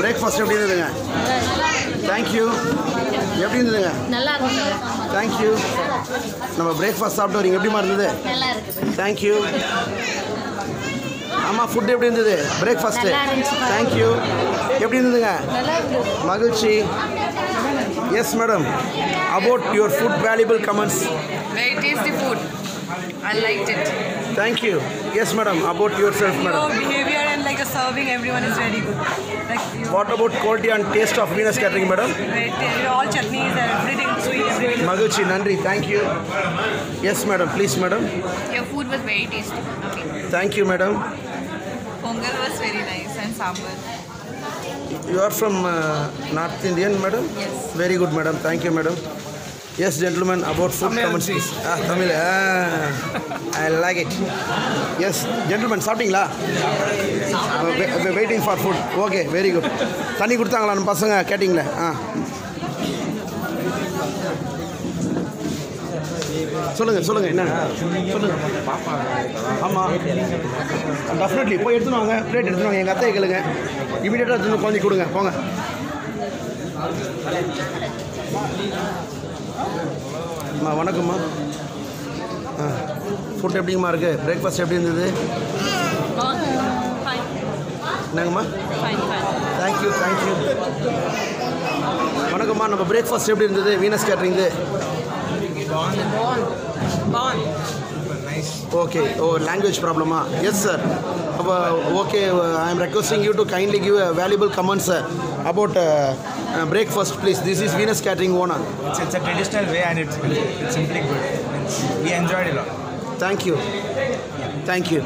Breakfast எப்படி இருந்ததுங்க? Thank you எப்படி இருந்ததுங்க? நல்லா இருக்கு தேங்க்யூ நம்ம பிரேக்ஃபாஸ்ட் சாப்பிட்டு வரீங்க. எப்படிமா இருந்தது தேங்க்யூ ஆமாம் ஃபுட் எப்படி இருந்தது? பிரேக்ஃபாஸ்ட்டு. தேங்க்யூ எப்படி இருந்ததுங்க? இருந்தது மகிழ்ச்சி. Yes madam about your food valuable comments Very tasty food. I liked it. Thank you yes madam about yourself madam serving, everyone is very good. Like what about quality and taste of Venus Catering, madam? All chutneys, everything, sweet, everything. Maguchi, Nandri, thank you. Yes, madam. Please, madam. Your food was very tasty. Okay. Thank you, madam. Pongal was very nice and sambar. You are from uh, North Indian, madam? Yes. Very good, madam. Thank you, madam. Yes gentleman about food comments ah Tamil I like it yes gentleman சாப்பிட்டீங்களா? Waiting for food okay very good தண்ணி கொடுத்தாங்களா நம்ம பசங்க? கேட்டிங்களே? ஆ. சொல்லுங்கள் சொல்லுங்கள் என்ன? சொல்லுங்கள் ஆமாம் டெஃபினெட்லி போய் எடுத்துன்னு வாங்க. பிளேட் எடுத்துன்னு வாங்க. எங்கள் அத்தையை கேளுங்க. இமீடியட்டாக எடுத்துன்னு குழந்தை கொடுங்க. போங்க. அம்மா வணக்கம்மா. ஆ ஃபுட் எப்படிங்கம்மா இருக்குது பிரேக்ஃபாஸ்ட் எப்படி இருந்தது? என்னங்கம்மா? தேங்க்யூ தேங்க்யூ வணக்கம்மா நம்ம பிரேக்ஃபாஸ்ட் எப்படி இருந்தது? Venus catering ஓகே ஓ லாங்குவேஜ் ப்ராப்ளமா எஸ் சார் அப்போ okay I am requesting you to kindly give valuable comment sir about breakfast please this is Venus catering owner It's, it's a traditional way and it's, it's simply good. It's, we enjoyed a lot. Thank you thank you